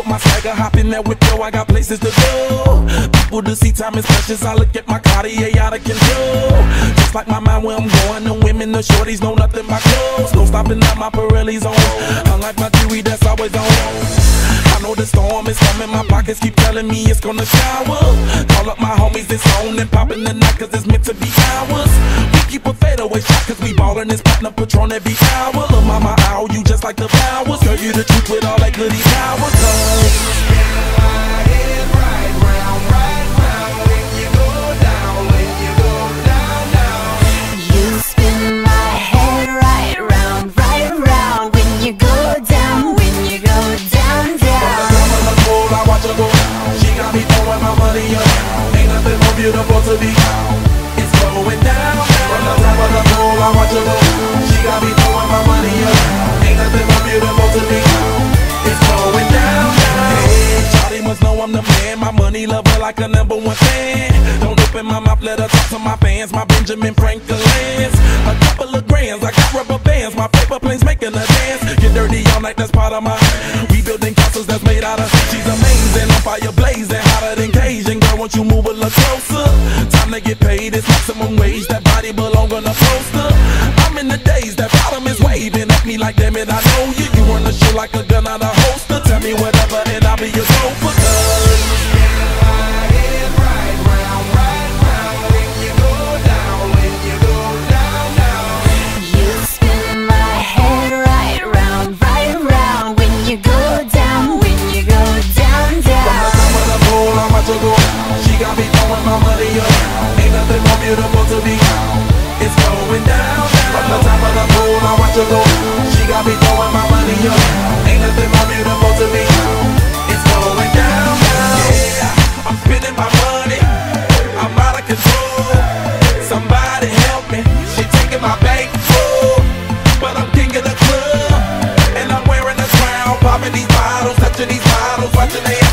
with my swagger, hop in I got places to go People to see, time is precious, I look at my Cartier out of control Just like my mind where I'm going, the women, the shorties, know nothing but clothes. No stopping at my Pirelli's on, unlike my theory that's always on. Know the storm is coming, my pockets keep telling me it's gonna shower. Call up my homies, it's on and popping the night, cause it's meant to be ours. We keep a fadeaway shot, cause we ballin' this platinum patron every hour. Look, mama, ow, you just like the flowers. Girl, you the truth with all that goody power, cause. Money lover like a number one fan. Don't open my mouth, let her talk to my fans. My Benjamin Franklin's. A couple of grands, I got rubber bands. My paper planes making a dance. Get dirty all night, that's part of my. We building castles that's made out of. She's amazing, on fire blazing, hotter than Cajun. Girl, won't you move a little closer? Time to get paid, it's maximum wage. That body belong on a poster. I'm in the days, that bottom is waving at me like, damn it, I know you. You run the show like a gun out of holster. Tell me whatever, and I'll be your chauffeur. I be throwing my money up. Ain't nothing more beautiful to me. It's going down now. Yeah, I'm spending my money. I'm out of control. Somebody help me. She taking my bank full. But I'm king of the club. And I'm wearing a crown. Popping these bottles, touching these bottles, watching they